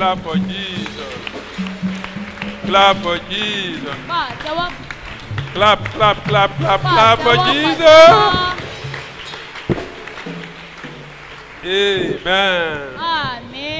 Clap for Jesus. Clap for Jesus. Clap, clap, clap, clap, clap for Jesus. Amen.